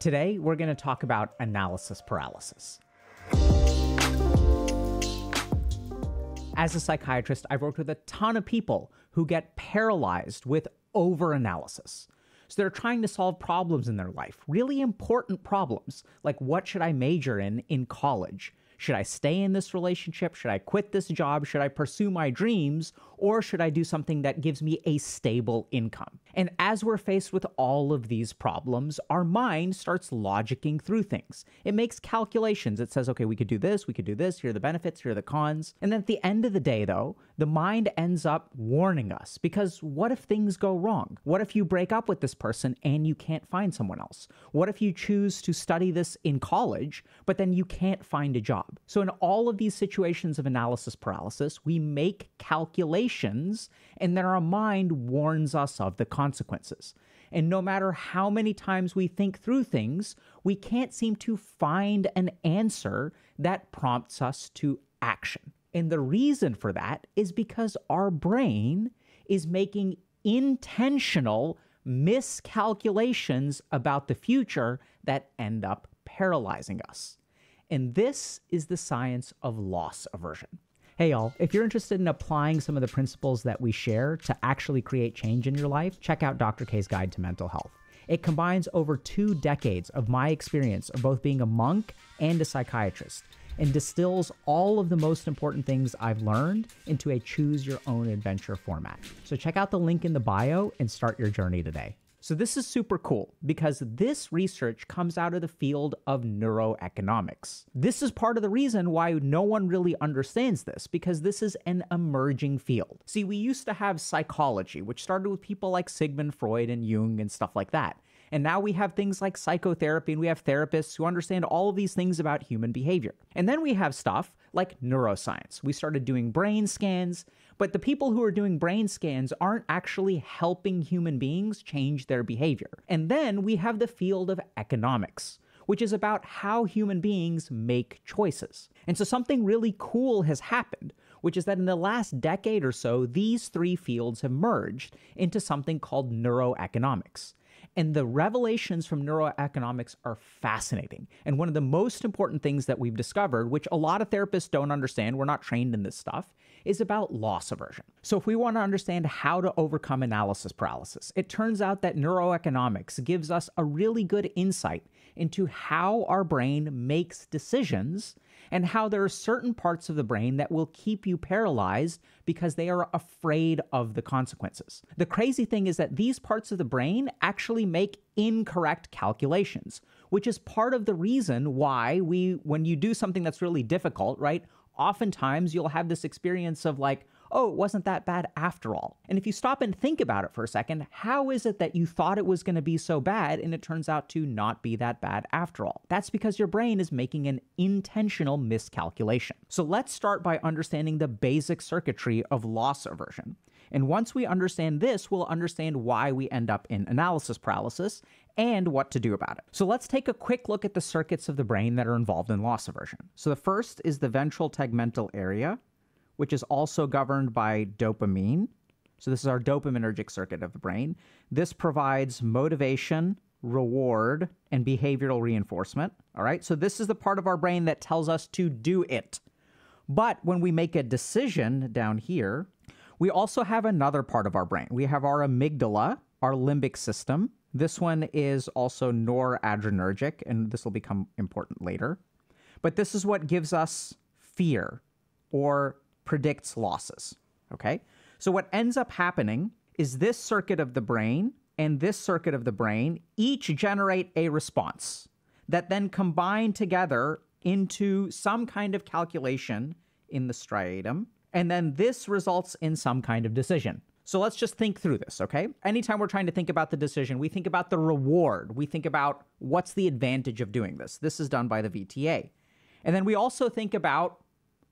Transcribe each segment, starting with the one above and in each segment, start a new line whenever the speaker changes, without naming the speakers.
Today, we're going to talk about analysis paralysis. As a psychiatrist, I've worked with a ton of people who get paralyzed with overanalysis. So they're trying to solve problems in their life, really important problems, like what should I major in in college? Should I stay in this relationship? Should I quit this job? Should I pursue my dreams? Or should I do something that gives me a stable income? And as we're faced with all of these problems, our mind starts logicking through things. It makes calculations. It says, okay, we could do this, we could do this, here are the benefits, here are the cons. And then at the end of the day, though, the mind ends up warning us because what if things go wrong? What if you break up with this person and you can't find someone else? What if you choose to study this in college, but then you can't find a job? So, in all of these situations of analysis paralysis, we make calculations and then our mind warns us of the consequences. And no matter how many times we think through things, we can't seem to find an answer that prompts us to action. And the reason for that is because our brain is making intentional miscalculations about the future that end up paralyzing us. And this is the science of loss aversion. Hey, y'all, if you're interested in applying some of the principles that we share to actually create change in your life, check out Dr. K's Guide to Mental Health. It combines over two decades of my experience of both being a monk and a psychiatrist and distills all of the most important things I've learned into a choose your own adventure format. So check out the link in the bio and start your journey today. So, this is super cool because this research comes out of the field of neuroeconomics. This is part of the reason why no one really understands this because this is an emerging field. See, we used to have psychology, which started with people like Sigmund Freud and Jung and stuff like that. And now we have things like psychotherapy and we have therapists who understand all of these things about human behavior. And then we have stuff like neuroscience. We started doing brain scans, but the people who are doing brain scans aren't actually helping human beings change their behavior. And then we have the field of economics which is about how human beings make choices. And so something really cool has happened, which is that in the last decade or so, these three fields have merged into something called neuroeconomics. And the revelations from neuroeconomics are fascinating. And one of the most important things that we've discovered, which a lot of therapists don't understand, we're not trained in this stuff, is about loss aversion. So, if we want to understand how to overcome analysis paralysis, it turns out that neuroeconomics gives us a really good insight into how our brain makes decisions and how there are certain parts of the brain that will keep you paralyzed because they are afraid of the consequences. The crazy thing is that these parts of the brain actually make incorrect calculations, which is part of the reason why we, when you do something that's really difficult, right? Oftentimes you'll have this experience of like, oh, it wasn't that bad after all. And if you stop and think about it for a second, how is it that you thought it was going to be so bad and it turns out to not be that bad after all? That's because your brain is making an intentional miscalculation. So let's start by understanding the basic circuitry of loss aversion. And once we understand this, we'll understand why we end up in analysis paralysis and what to do about it. So let's take a quick look at the circuits of the brain that are involved in loss aversion. So the first is the ventral tegmental area which is also governed by dopamine. So, this is our dopaminergic circuit of the brain. This provides motivation, reward, and behavioral reinforcement. All right. So, this is the part of our brain that tells us to do it. But when we make a decision down here, we also have another part of our brain. We have our amygdala, our limbic system. This one is also noradrenergic, and this will become important later. But this is what gives us fear or predicts losses. Okay? So what ends up happening is this circuit of the brain and this circuit of the brain each generate a response that then combine together into some kind of calculation in the striatum. And then this results in some kind of decision. So let's just think through this, okay? Anytime we're trying to think about the decision, we think about the reward. We think about what's the advantage of doing this. This is done by the VTA. And then we also think about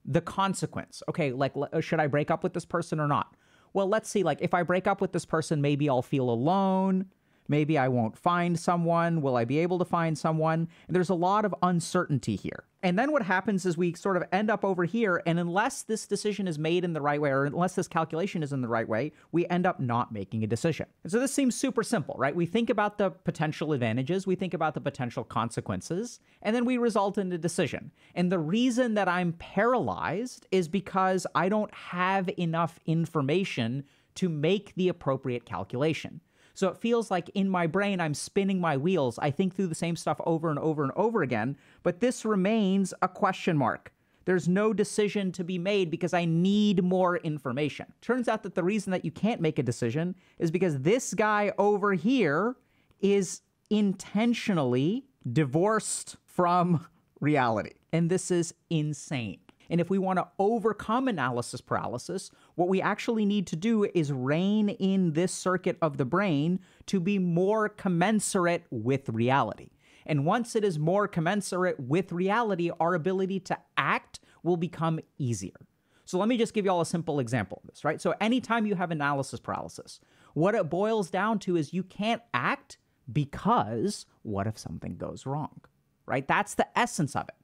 the consequence. Okay, like uh, should I break up with this person or not? Well, let's see like if I break up with this person, maybe I'll feel alone, Maybe I won't find someone. Will I be able to find someone? And there's a lot of uncertainty here. And then what happens is we sort of end up over here, and unless this decision is made in the right way, or unless this calculation is in the right way, we end up not making a decision. And so this seems super simple, right? We think about the potential advantages, we think about the potential consequences, and then we result in a decision. And the reason that I'm paralyzed is because I don't have enough information to make the appropriate calculation. So it feels like in my brain, I'm spinning my wheels. I think through the same stuff over and over and over again, but this remains a question mark. There's no decision to be made because I need more information. Turns out that the reason that you can't make a decision is because this guy over here is intentionally divorced from reality. And this is insane. And if we want to overcome analysis paralysis, what we actually need to do is rein in this circuit of the brain to be more commensurate with reality. And once it is more commensurate with reality, our ability to act will become easier. So let me just give you all a simple example of this, right? So anytime you have analysis paralysis, what it boils down to is you can't act because what if something goes wrong, right? That's the essence of it.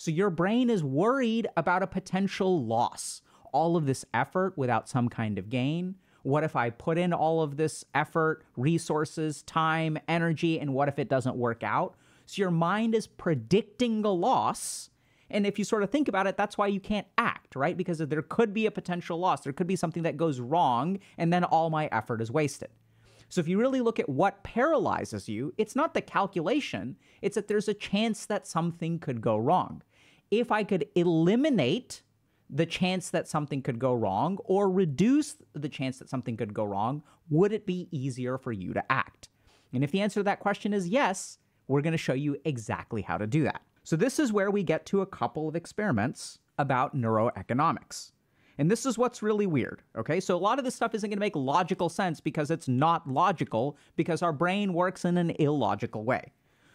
So your brain is worried about a potential loss. All of this effort without some kind of gain. What if I put in all of this effort, resources, time, energy, and what if it doesn't work out? So your mind is predicting the loss. And if you sort of think about it, that's why you can't act, right? Because there could be a potential loss. There could be something that goes wrong, and then all my effort is wasted. So if you really look at what paralyzes you, it's not the calculation, it's that there's a chance that something could go wrong if I could eliminate the chance that something could go wrong or reduce the chance that something could go wrong, would it be easier for you to act? And if the answer to that question is yes, we're going to show you exactly how to do that. So, this is where we get to a couple of experiments about neuroeconomics. And this is what's really weird. Okay. So, a lot of this stuff isn't going to make logical sense because it's not logical, because our brain works in an illogical way.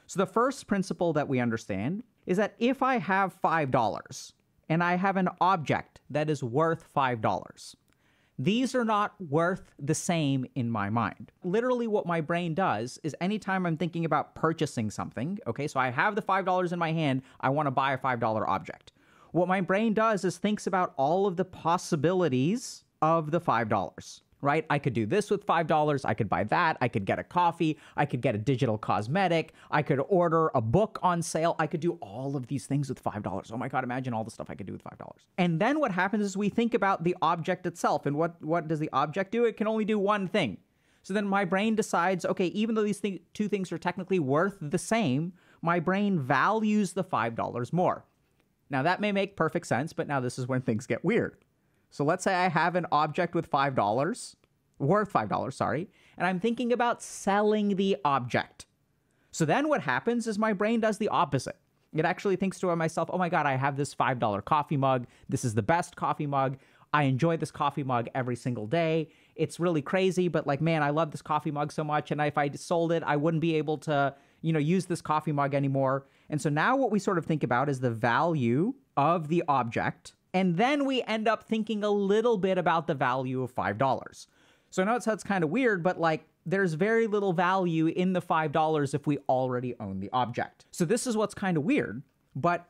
So, the first principle that we understand is that if I have $5 and I have an object that is worth $5, these are not worth the same in my mind. Literally, what my brain does is anytime I'm thinking about purchasing something, okay, so I have the $5 in my hand, I want to buy a $5 object. What my brain does is thinks about all of the possibilities of the $5 right? I could do this with $5. I could buy that. I could get a coffee. I could get a digital cosmetic. I could order a book on sale. I could do all of these things with $5. Oh my God, imagine all the stuff I could do with $5. And then what happens is we think about the object itself. And what, what does the object do? It can only do one thing. So then my brain decides, okay, even though these th- two things are technically worth the same, my brain values the $5 more. Now that may make perfect sense, but now this is when things get weird. So let's say I have an object with $5, worth $5, sorry, and I'm thinking about selling the object. So then what happens is my brain does the opposite. It actually thinks to myself, oh my God, I have this $5 coffee mug. This is the best coffee mug. I enjoy this coffee mug every single day. It's really crazy, but like, man, I love this coffee mug so much. And if I sold it, I wouldn't be able to, you know, use this coffee mug anymore. And so now what we sort of think about is the value of the object and then we end up thinking a little bit about the value of $5. So I know it sounds kind of weird, but like there's very little value in the $5 if we already own the object. So this is what's kind of weird, but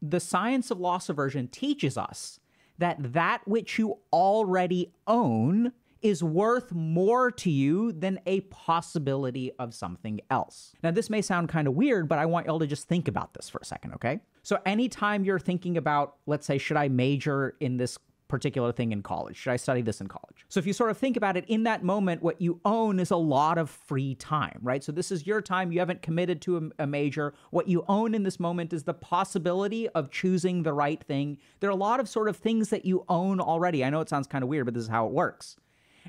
the science of loss aversion teaches us that that which you already own is worth more to you than a possibility of something else. Now, this may sound kind of weird, but I want y'all to just think about this for a second, okay? So, anytime you're thinking about, let's say, should I major in this particular thing in college? Should I study this in college? So if you sort of think about it in that moment, what you own is a lot of free time, right? So this is your time. You haven't committed to a, a, major. What you own in this moment is the possibility of choosing the right thing. There are a lot of sort of things that you own already. I know it sounds kind of weird, but this is how it works.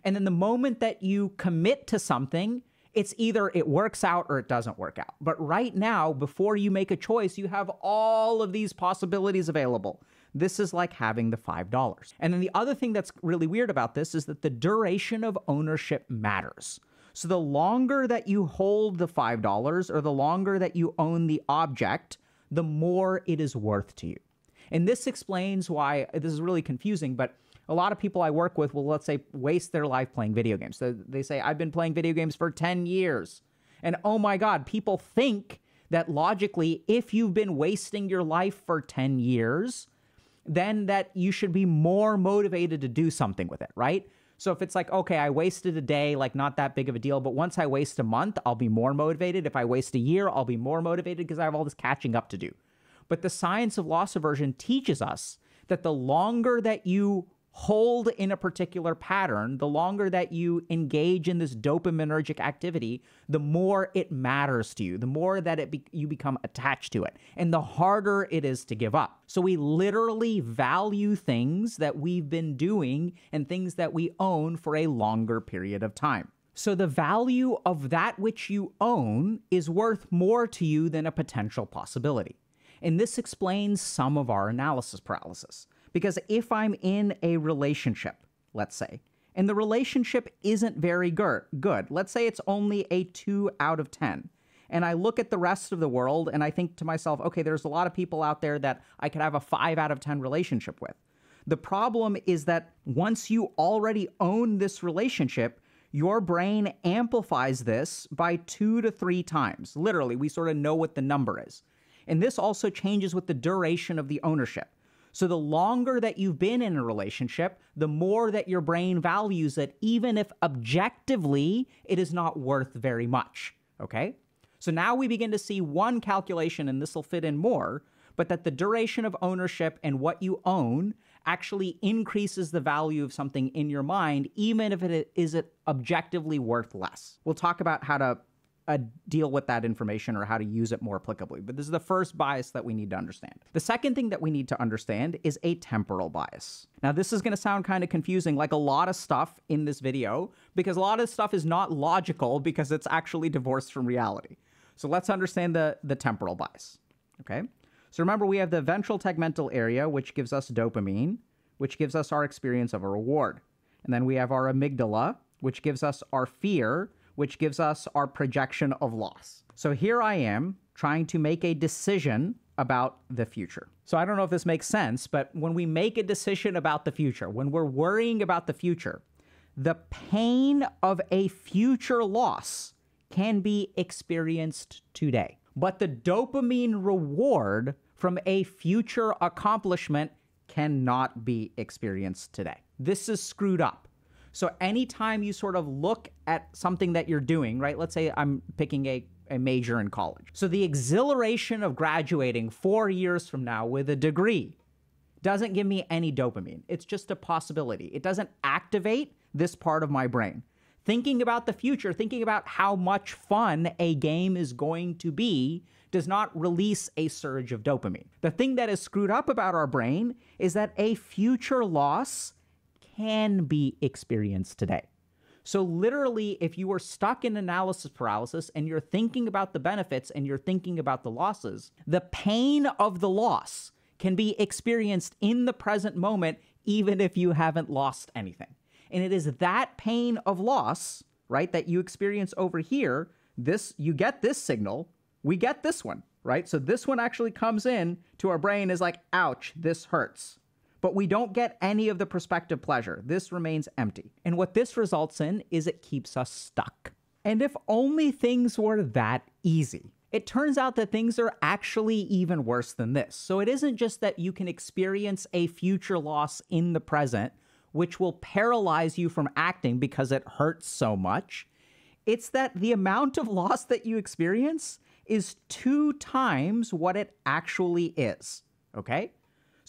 And then the moment that you commit to something, it's either it works out or it doesn't work out. But right now, before you make a choice, you have all of these possibilities available. This is like having the $5. And then the other thing that's really weird about this is that the duration of ownership matters. So the longer that you hold the $5 or the longer that you own the object, the more it is worth to you. And this explains why this is really confusing, but a lot of people I work with will, let's say, waste their life playing video games. So they say, I've been playing video games for 10 years. And oh my God, people think that logically, if you've been wasting your life for 10 years, then that you should be more motivated to do something with it, right? So if it's like, okay, I wasted a day, like not that big of a deal, but once I waste a month, I'll be more motivated. If I waste a year, I'll be more motivated because I have all this catching up to do. But the science of loss aversion teaches us that the longer that you hold in a particular pattern, the longer that you engage in this dopaminergic activity, the more it matters to you, the more that it be- you become attached to it, and the harder it is to give up. So we literally value things that we've been doing and things that we own for a longer period of time. So the value of that which you own is worth more to you than a potential possibility. And this explains some of our analysis paralysis. Because if I'm in a relationship, let's say, and the relationship isn't very good, let's say it's only a two out of 10, and I look at the rest of the world and I think to myself, okay, there's a lot of people out there that I could have a five out of 10 relationship with. The problem is that once you already own this relationship, your brain amplifies this by two to three times. Literally, we sort of know what the number is. And this also changes with the duration of the ownership. So the longer that you've been in a relationship, the more that your brain values it, even if objectively it is not worth very much. Okay? So now we begin to see one calculation, and this will fit in more, but that the duration of ownership and what you own actually increases the value of something in your mind, even if it is it objectively worth less. We'll talk about how to uh, deal with that information or how to use it more applicably. But this is the first bias that we need to understand. The second thing that we need to understand is a temporal bias. Now, this is going to sound kind of confusing, like a lot of stuff in this video, because a lot of stuff is not logical because it's actually divorced from reality. So let's understand the, the temporal bias. Okay. So remember, we have the ventral tegmental area, which gives us dopamine, which gives us our experience of a reward. And then we have our amygdala, which gives us our fear, which gives us our projection of loss. So here I am trying to make a decision about the future. So I don't know if this makes sense, but when we make a decision about the future, when we're worrying about the future, the pain of a future loss can be experienced today. But the dopamine reward from a future accomplishment cannot be experienced today. This is screwed up. So anytime you sort of look at something that you're doing, right? Let's say I'm picking a, a major in college. So the exhilaration of graduating four years from now with a degree doesn't give me any dopamine. It's just a possibility. It doesn't activate this part of my brain. Thinking about the future, thinking about how much fun a game is going to be, does not release a surge of dopamine. The thing that is screwed up about our brain is that a future loss can be experienced today. So, literally, if you are stuck in analysis paralysis and you're thinking about the benefits and you're thinking about the losses, the pain of the loss can be experienced in the present moment, even if you haven't lost anything. And it is that pain of loss, right, that you experience over here. This, you get this signal, we get this one, right? So, this one actually comes in to our brain is like, ouch, this hurts but we don't get any of the prospective pleasure. This remains empty. And what this results in is it keeps us stuck. And if only things were that easy. It turns out that things are actually even worse than this. So it isn't just that you can experience a future loss in the present, which will paralyze you from acting because it hurts so much. It's that the amount of loss that you experience is two times what it actually is. Okay?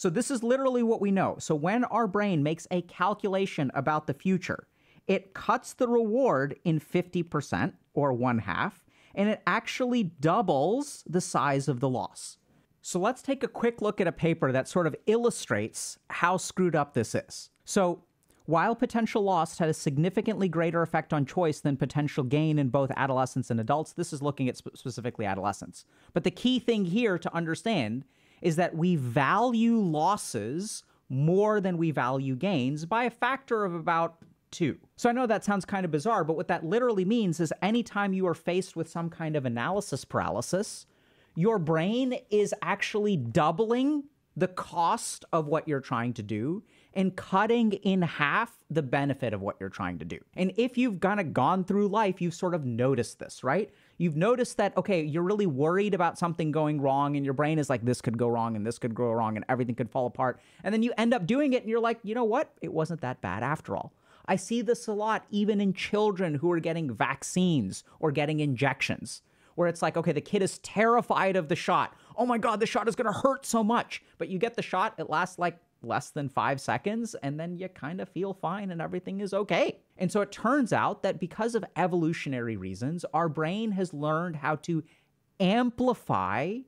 So, this is literally what we know. So, when our brain makes a calculation about the future, it cuts the reward in 50% or one half, and it actually doubles the size of the loss. So, let's take a quick look at a paper that sort of illustrates how screwed up this is. So, while potential loss had a significantly greater effect on choice than potential gain in both adolescents and adults, this is looking at sp- specifically adolescents. But the key thing here to understand is that we value losses more than we value gains by a factor of about two. So I know that sounds kind of bizarre, but what that literally means is anytime you are faced with some kind of analysis paralysis, your brain is actually doubling the cost of what you're trying to do and cutting in half the benefit of what you're trying to do. And if you've kind of gone through life, you've sort of noticed this, right? You've noticed that, okay, you're really worried about something going wrong, and your brain is like, this could go wrong, and this could go wrong, and everything could fall apart. And then you end up doing it, and you're like, you know what? It wasn't that bad after all. I see this a lot, even in children who are getting vaccines or getting injections, where it's like, okay, the kid is terrified of the shot. Oh my God, the shot is going to hurt so much. But you get the shot, it lasts like less than five seconds, and then you kind of feel fine and everything is okay. And so it turns out that because of evolutionary reasons, our brain has learned how to amplify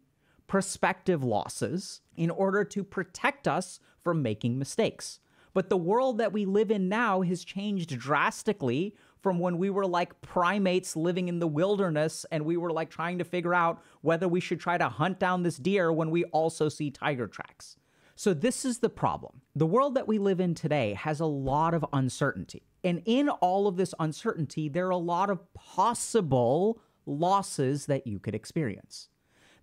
perspective losses in order to protect us from making mistakes. But the world that we live in now has changed drastically from when we were like primates living in the wilderness and we were like trying to figure out whether we should try to hunt down this deer when we also see tiger tracks. So, this is the problem. The world that we live in today has a lot of uncertainty. And in all of this uncertainty, there are a lot of possible losses that you could experience.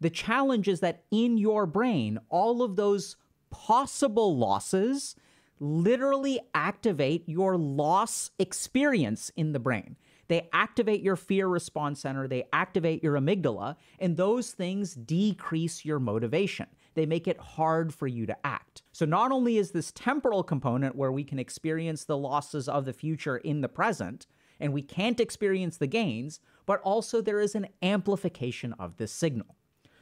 The challenge is that in your brain, all of those possible losses literally activate your loss experience in the brain. They activate your fear response center, they activate your amygdala, and those things decrease your motivation they make it hard for you to act. So, not only is this temporal component where we can experience the losses of the future in the present, and we can't experience the gains, but also there is an amplification of this signal.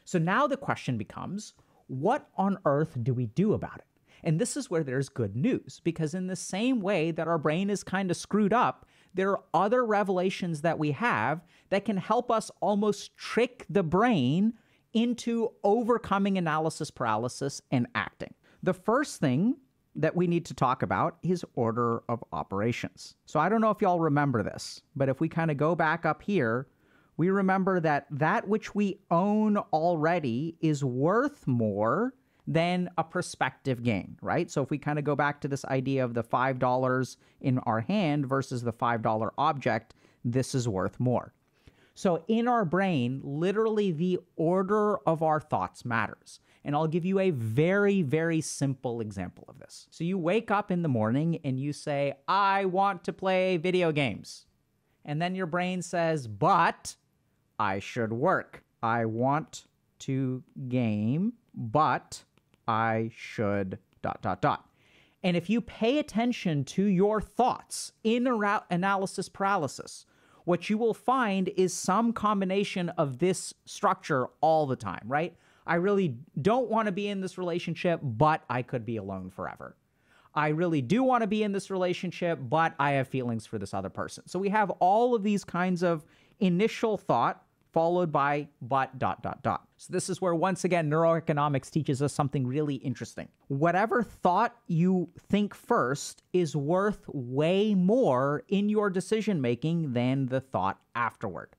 So, now the question becomes what on earth do we do about it? And this is where there's good news, because in the same way that our brain is kind of screwed up, there are other revelations that we have that can help us almost trick the brain into overcoming analysis paralysis and acting. The first thing that we need to talk about is order of operations. So I don't know if y'all remember this, but if we kind of go back up here, we remember that that which we own already is worth more than a prospective gain, right? So if we kind of go back to this idea of the $5 in our hand versus the $5 object, this is worth more. So, in our brain, literally the order of our thoughts matters. And I'll give you a very, very simple example of this. So, you wake up in the morning and you say, I want to play video games. And then your brain says, but I should work. I want to game, but I should dot, dot, dot. And if you pay attention to your thoughts in analysis paralysis, what you will find is some combination of this structure all the time, right? I really don't want to be in this relationship, but I could be alone forever. I really do want to be in this relationship, but I have feelings for this other person. So we have all of these kinds of initial thought followed by but dot dot dot. So this is where once again neuroeconomics teaches us something really interesting. Whatever thought you think first is worth way more in your decision making than the thought afterward.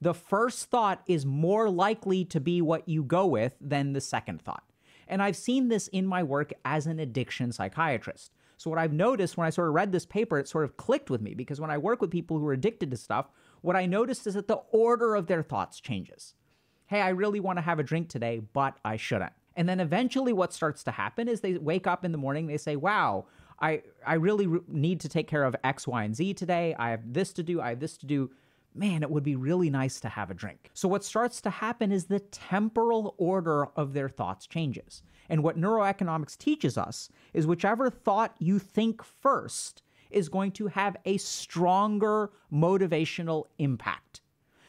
The first thought is more likely to be what you go with than the second thought. And I've seen this in my work as an addiction psychiatrist. So, what I've noticed when I sort of read this paper, it sort of clicked with me because when I work with people who are addicted to stuff, what I noticed is that the order of their thoughts changes. Hey, I really want to have a drink today, but I shouldn't. And then eventually, what starts to happen is they wake up in the morning, they say, Wow, I, I really re- need to take care of X, Y, and Z today. I have this to do, I have this to do. Man, it would be really nice to have a drink. So, what starts to happen is the temporal order of their thoughts changes. And what neuroeconomics teaches us is whichever thought you think first is going to have a stronger motivational impact.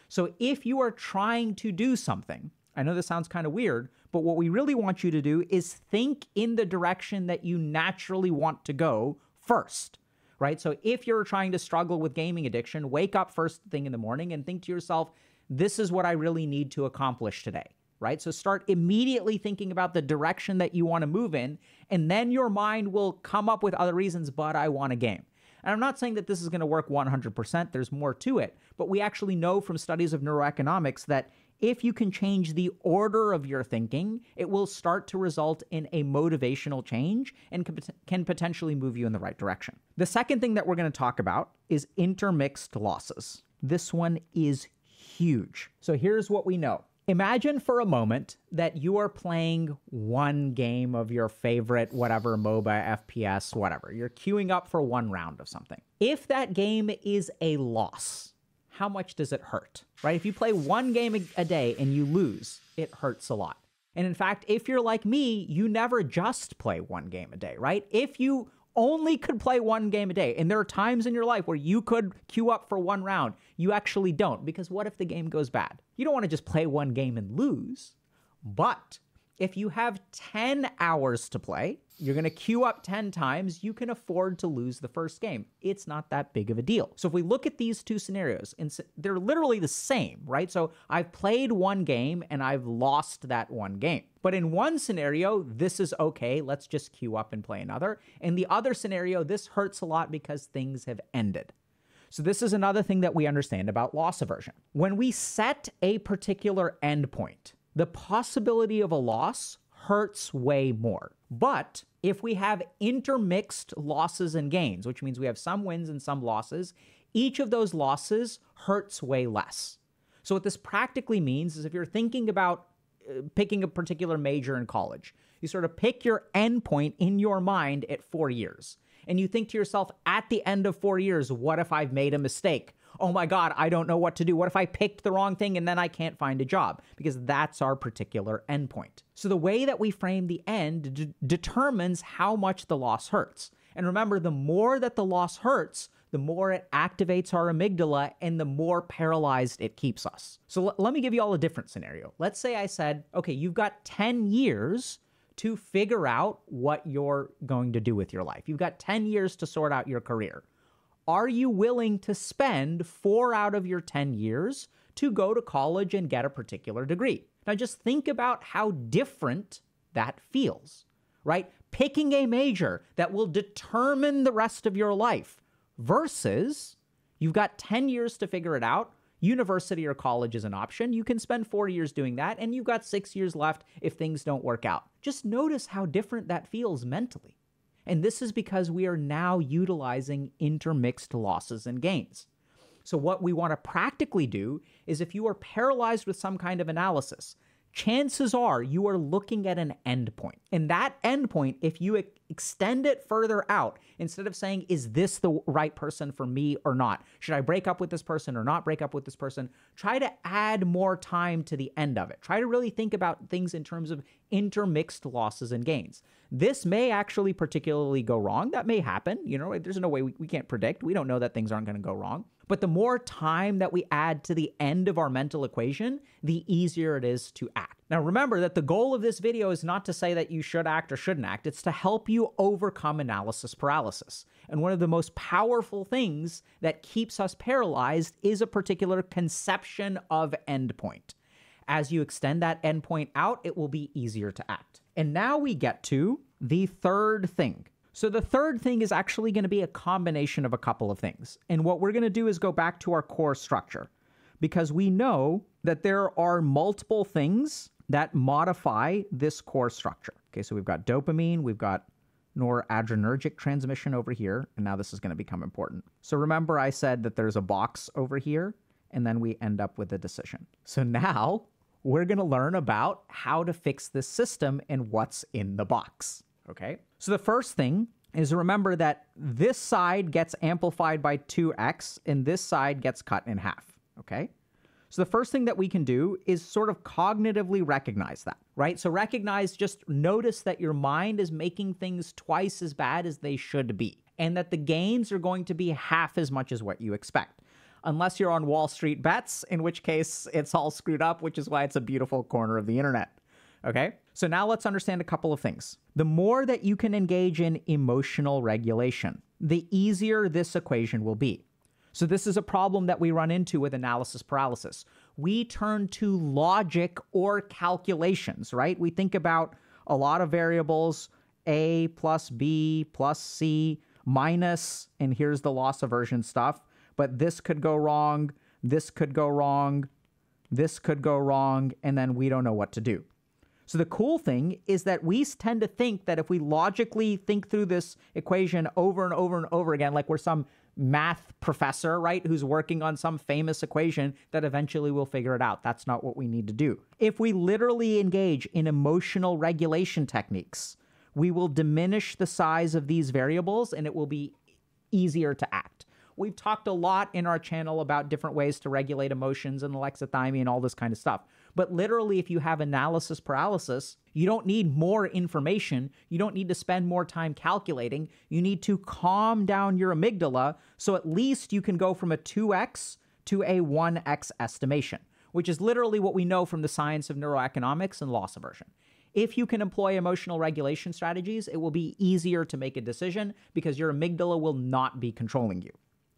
So if you are trying to do something, I know this sounds kind of weird, but what we really want you to do is think in the direction that you naturally want to go first, right? So if you're trying to struggle with gaming addiction, wake up first thing in the morning and think to yourself, this is what I really need to accomplish today right? So start immediately thinking about the direction that you want to move in, and then your mind will come up with other reasons, but I want a game. And I'm not saying that this is going to work 100%, there's more to it, but we actually know from studies of neuroeconomics that if you can change the order of your thinking, it will start to result in a motivational change and can, potentially move you in the right direction. The second thing that we're going to talk about is intermixed losses. This one is huge. So here's what we know Imagine for a moment that you are playing one game of your favorite, whatever, MOBA, FPS, whatever. You're queuing up for one round of something. If that game is a loss, how much does it hurt? Right? If you play one game a day and you lose, it hurts a lot. And in fact, if you're like me, you never just play one game a day, right? If you only could play one game a day, and there are times in your life where you could queue up for one round, you actually don't, because what if the game goes bad? You don't want to just play one game and lose. But if you have 10 hours to play, you're going to queue up 10 times, you can afford to lose the first game. It's not that big of a deal. So if we look at these two scenarios, and they're literally the same, right? So I've played one game and I've lost that one game. But in one scenario, this is okay. Let's just queue up and play another. In the other scenario, this hurts a lot because things have ended. So, this is another thing that we understand about loss aversion. When we set a particular endpoint, the possibility of a loss hurts way more. But if we have intermixed losses and gains, which means we have some wins and some losses, each of those losses hurts way less. So, what this practically means is if you're thinking about uh, picking a particular major in college, you sort of pick your endpoint in your mind at four years. And you think to yourself, at the end of four years, what if I've made a mistake? oh my God, I don't know what to do. What if I picked the wrong thing and then I can't find a job? Because that's our particular endpoint. So the way that we frame the end d- determines how much the loss hurts. And remember, the more that the loss hurts, the more it activates our amygdala and the more paralyzed it keeps us. So l- let me give you all a different scenario. Let's say I said, okay, you've got 10 years to figure out what you're going to do with your life. You've got 10 years to sort out your career. Are you willing to spend four out of your 10 years to go to college and get a particular degree? Now, just think about how different that feels, right? Picking a major that will determine the rest of your life versus you've got 10 years to figure it out. University or college is an option. You can spend four years doing that, and you've got six years left if things don't work out. Just notice how different that feels mentally. And this is because we are now utilizing intermixed losses and gains. So, what we want to practically do is if you are paralyzed with some kind of analysis, chances are you are looking at an endpoint. And that endpoint, if you extend it further out, instead of saying, is this the right person for me or not? Should I break up with this person or not break up with this person? Try to add more time to the end of it. Try to really think about things in terms of intermixed losses and gains. This may actually particularly go wrong. That may happen. You know, there's no way we, we can't predict. We don't know that things aren't going to go wrong. But the more time that we add to the end of our mental equation, the easier it is to act. Now, remember that the goal of this video is not to say that you should act or shouldn't act, it's to help you overcome analysis paralysis. And one of the most powerful things that keeps us paralyzed is a particular conception of endpoint. As you extend that endpoint out, it will be easier to act. And now we get to the third thing so the third thing is actually going to be a combination of a couple of things. And what we're going to do is go back to our core structure because we know that there are multiple things that modify this core structure. Okay, so we've got dopamine, we've got noradrenergic transmission over here, and now this is going to become important. So remember I said that there's a box over here, and then we end up with a decision. So now we're going to learn about how to fix this system and what's in the box. Okay. So the first thing is remember that this side gets amplified by 2x and this side gets cut in half. Okay. So the first thing that we can do is sort of cognitively recognize that, right? So recognize, just notice that your mind is making things twice as bad as they should be, and that the gains are going to be half as much as what you expect. Unless you're on Wall Street bets, in which case it's all screwed up, which is why it's a beautiful corner of the internet. Okay? So now let's understand a couple of things. The more that you can engage in emotional regulation, the easier this equation will be. So, this is a problem that we run into with analysis paralysis. We turn to logic or calculations, right? We think about a lot of variables A plus B plus C minus, and here's the loss aversion stuff. But this could go wrong, this could go wrong, this could go wrong, and then we don't know what to do. So the cool thing is that we tend to think that if we logically think through this equation over and over and over again, like we're some math professor, right, who's working on some famous equation, that eventually we'll figure it out. That's not what we need to do. If we literally engage in emotional regulation techniques, we will diminish the size of these variables and it will be easier to act. We've talked a lot in our channel about different ways to regulate emotions and alexithymia and all this kind of stuff. But literally, if you have analysis paralysis, you don't need more information. You don't need to spend more time calculating. You need to calm down your amygdala so at least you can go from a 2x to a 1x estimation, which is literally what we know from the science of neuroeconomics and loss aversion. If you can employ emotional regulation strategies, it will be easier to make a decision because your amygdala will not be controlling you.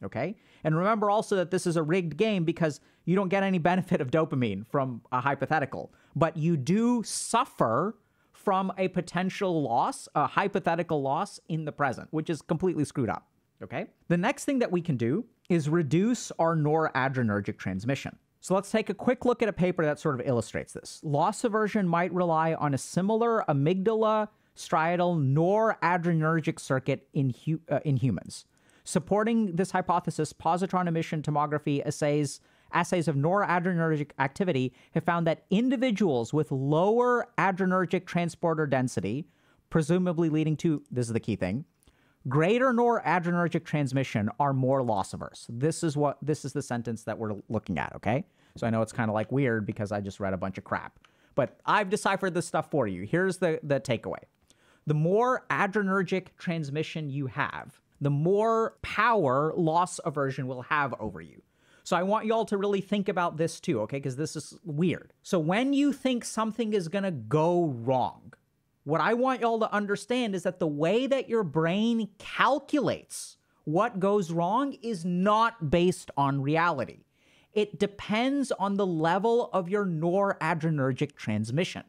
Okay? And remember also that this is a rigged game because you don't get any benefit of dopamine from a hypothetical, but you do suffer from a potential loss, a hypothetical loss in the present, which is completely screwed up. Okay? The next thing that we can do is reduce our noradrenergic transmission. So let's take a quick look at a paper that sort of illustrates this. Loss aversion might rely on a similar amygdala striatal noradrenergic circuit in, hu- uh, in humans. Supporting this hypothesis, positron emission tomography assays assays of noradrenergic activity have found that individuals with lower adrenergic transporter density, presumably leading to this is the key thing, greater noradrenergic transmission are more loss averse. This is what this is the sentence that we're looking at, okay? So I know it's kind of like weird because I just read a bunch of crap. But I've deciphered this stuff for you. Here's the the takeaway. The more adrenergic transmission you have, the more power loss aversion will have over you. So I want y'all to really think about this too, okay? Because this is weird. So when you think something is to go wrong, what I want y'all to understand is that the way that your brain calculates what goes wrong is not based on reality. It depends on the level of your noradrenergic transmission.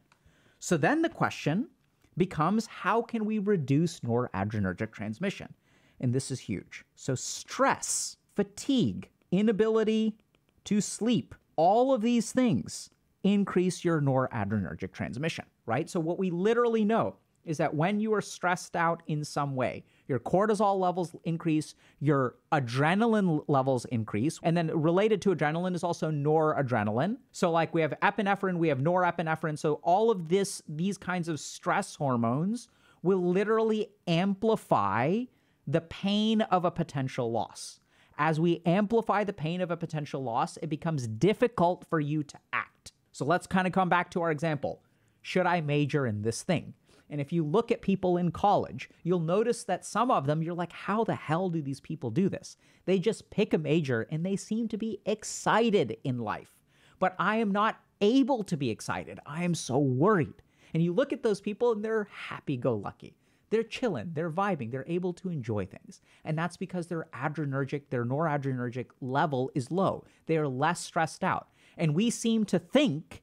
So then the question becomes how can we reduce noradrenergic transmission? And this is huge. So, stress, fatigue, inability to sleep, all of these things increase your noradrenergic transmission, right? So, what we literally know is that when you are stressed out in some way, your cortisol levels increase, your adrenaline levels increase, and then related to adrenaline is also noradrenaline. So like we have epinephrine, we have norepinephrine. So all of this these kinds of stress hormones will literally amplify the pain of a potential loss. As we amplify the pain of a potential loss, it becomes difficult for you to act. So let's kind of come back to our example. Should I major in this thing? And if you look at people in college, you'll notice that some of them, you're like, how the hell do these people do this? They just pick a major and they seem to be excited in life. But I am not able to be excited. I am so worried. And you look at those people and they're happy go lucky. They're chilling, they're vibing, they're able to enjoy things. And that's because their adrenergic, their noradrenergic level is low. They are less stressed out. And we seem to think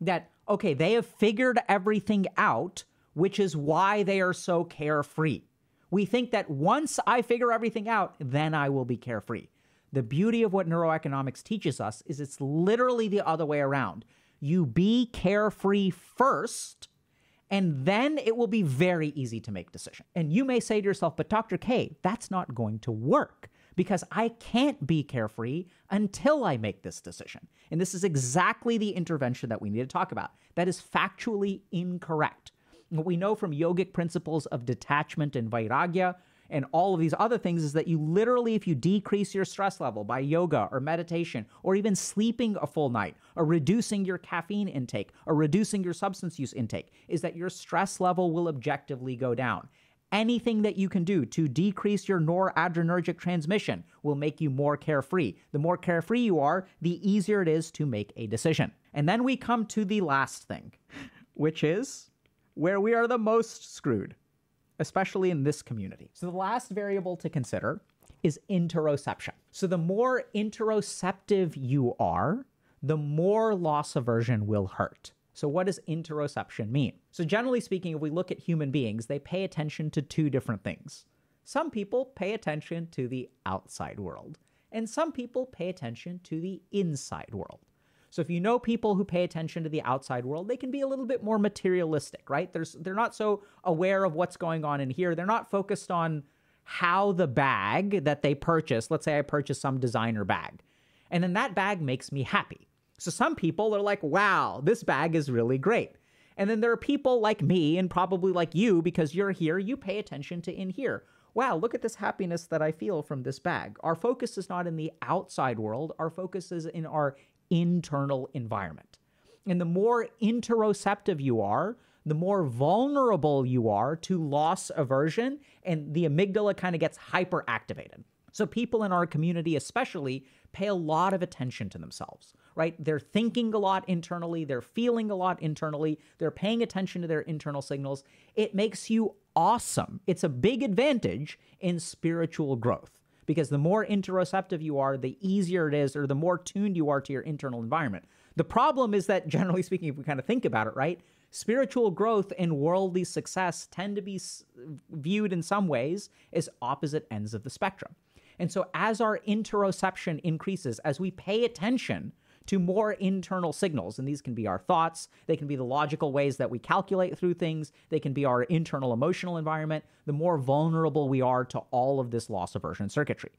that, okay, they have figured everything out which is why they are so carefree. We think that once I figure everything out, then I will be carefree. The beauty of what neuroeconomics teaches us is it's literally the other way around. You be carefree first, and then it will be very easy to make decisions. And you may say to yourself, but Dr. K, that's not going to work because I can't be carefree until I make this decision. And this is exactly the intervention that we need to talk about. That is factually incorrect. What we know from yogic principles of detachment and vairagya and all of these other things is that you literally, if you decrease your stress level by yoga or meditation or even sleeping a full night or reducing your caffeine intake or reducing your substance use intake, is that your stress level will objectively go down. Anything that you can do to decrease your noradrenergic transmission will make you more carefree. The more carefree you are, the easier it is to make a decision. And then we come to the last thing, which is where we are the most screwed, especially in this community. So the last variable to consider is interoception. So the more interoceptive you are, the more loss aversion will hurt. So, what does interoception mean? So, generally speaking, if we look at human beings, they pay attention to two different things. Some people pay attention to the outside world, and some people pay attention to the inside world. So if you know people who pay attention to the outside world, they can be a little bit more materialistic, right? There's they're not so aware of what's going on in here. They're not focused on how the bag that they purchase, let's say I purchase some designer bag, and then that bag makes me happy. So some people are like, wow, this bag is really great. And then there are people like me and probably like you because you're here, you pay attention to in here. wow, look at this happiness that I feel from this bag. Our focus is not in the outside world, our focus is in our internal environment. And the more interoceptive you are, the more vulnerable you are to loss aversion, and the amygdala kind of gets hyperactivated. So, people in our community, especially, pay a lot of attention to themselves, right? They're thinking a lot internally, they're feeling a lot internally, they're paying attention to their internal signals. It makes you awesome. It's a big advantage in spiritual growth because the more interoceptive you are, the easier it is, or the more tuned you are to your internal environment. The problem is that, generally speaking, if we kind of think about it, right? Spiritual growth and worldly success tend to be viewed in some ways as opposite ends of the spectrum. And so, as our interoception increases, as we pay attention to more internal signals, and these can be our thoughts, they can be the logical ways that we calculate through things, they can be our internal emotional environment, the more vulnerable we are to all of this loss aversion circuitry.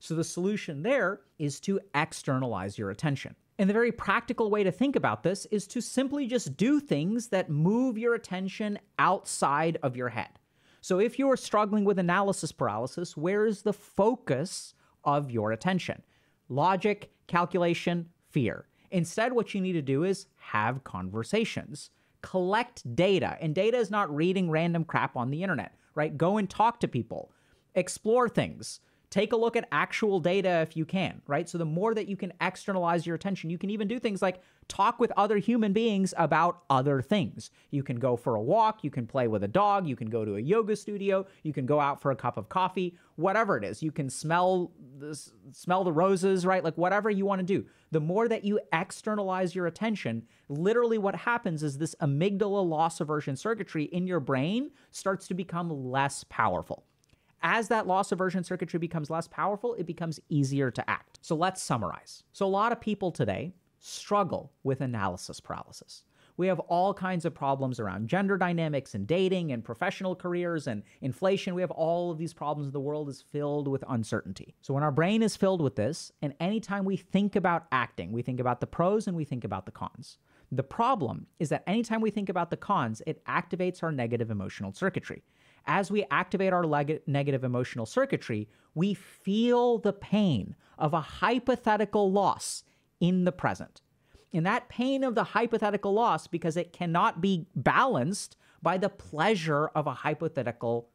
So, the solution there is to externalize your attention. And the very practical way to think about this is to simply just do things that move your attention outside of your head. So if you're struggling with analysis paralysis, where is the focus of your attention? Logic, calculation, fear. Instead, what you need to do is have conversations, collect data. And data is not reading random crap on the internet, right? Go and talk to people, explore things. Take a look at actual data if you can, right? So the more that you can externalize your attention, you can even do things like talk with other human beings about other things. You can go for a walk, you can play with a dog, you can go to a yoga studio, you can go out for a cup of coffee, whatever it is. You can smell the, smell the roses, right? Like whatever you want to do. The more that you externalize your attention, literally what happens is this amygdala loss aversion circuitry in your brain starts to become less powerful. As that loss aversion circuitry becomes less powerful, it becomes easier to act. So let's summarize. So, a lot of people today struggle with analysis paralysis. We have all kinds of problems around gender dynamics and dating and professional careers and inflation. We have all of these problems. The world is filled with uncertainty. So, when our brain is filled with this, and anytime we think about acting, we think about the pros and we think about the cons. The problem is that anytime we think about the cons, it activates our negative emotional circuitry as we activate our leg- negative emotional circuitry, we feel the pain of a hypothetical loss in the present. And that pain of the hypothetical loss, because it cannot be balanced by the pleasure of a hypothetical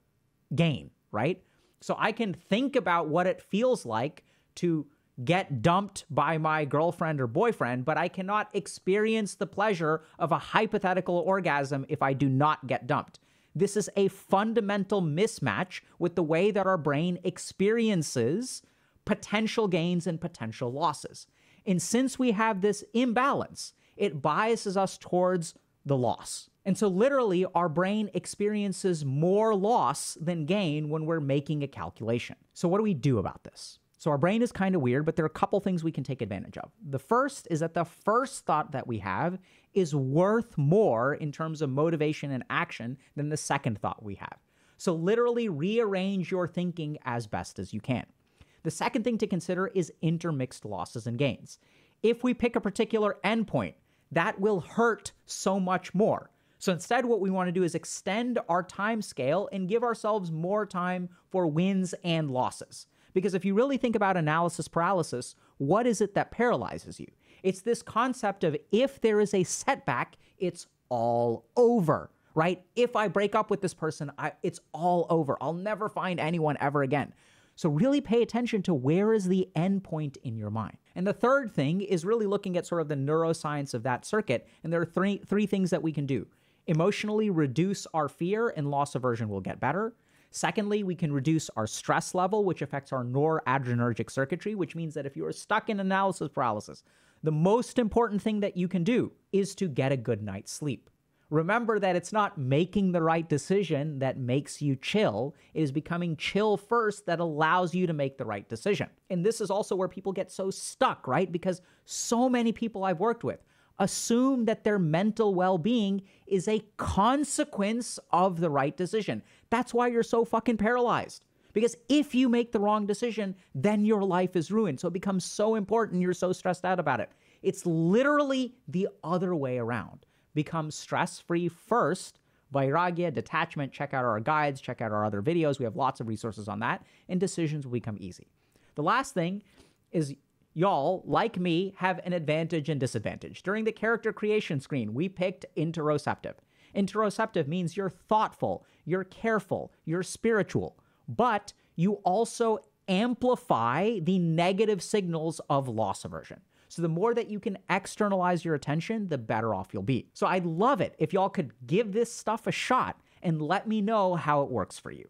gain, right? So I can think about what it feels like to get dumped by my girlfriend or boyfriend, but I cannot experience the pleasure of a hypothetical orgasm if I do not get dumped. This is a fundamental mismatch with the way that our brain experiences potential gains and potential losses. And since we have this imbalance, it biases us towards the loss. And so, literally, our brain experiences more loss than gain when we're making a calculation. So, what do we do about this? So our brain is kind of weird, but there are a couple things we can take advantage of. The first is that the first thought that we have is worth more in terms of motivation and action than the second thought we have. So literally rearrange your thinking as best as you can. The second thing to consider is intermixed losses and gains. If we pick a particular endpoint, that will hurt so much more. So instead, what we want to do is extend our time scale and give ourselves more time for wins and losses. Because if you really think about analysis paralysis, what is it that paralyzes you? It's this concept of if there is a setback, it's all over, right? If I break up with this person, I, it's all over. I'll never find anyone ever again. So really pay attention to where is the end point in your mind. And the third thing is really looking at sort of the neuroscience of that circuit. And there are three three things that we can do. Emotionally reduce our fear and loss aversion will get better. Secondly, we can reduce our stress level, which affects our noradrenergic circuitry, which means that if you are stuck in analysis paralysis, the most important thing that you can do is to get a good night's sleep. Remember that it's not making the right decision that makes you chill. It is becoming chill first that allows you to make the right decision. And this is also where people get so stuck, right? Because so many people I've worked with assume that their mental well being is a consequence of the right decision. That's why you're so fucking paralyzed. Because if you make the wrong decision, then your life is ruined. So it becomes so important. You're so stressed out about it. It's literally the other way around. Become stress free first Vairagya, detachment, check out our guides, check out our other videos. We have lots of resources on that, and decisions will become easy. The last thing is y'all, like me, have an advantage and disadvantage. During the character creation screen, we picked interoceptive. Interoceptive means you're thoughtful, you're careful, you're spiritual, but you also amplify the negative signals of loss aversion. So the more that you can externalize your attention, the better off you'll be. So I'd love it if y'all could give this stuff a shot and let me know how it works for you.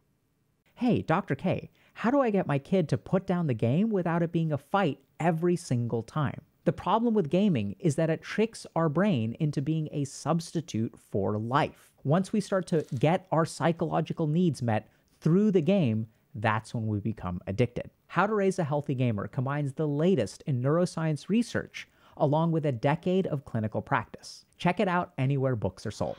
Hey, Dr. K, how do I get my kid to put down the game without it being a fight every single time? The problem with gaming is that it tricks our brain into being a substitute for life. Once we start to get our psychological needs met through the game, that's when we become addicted. How to Raise a Healthy Gamer combines the latest in neuroscience research along with a decade of clinical practice. Check it out anywhere books are sold.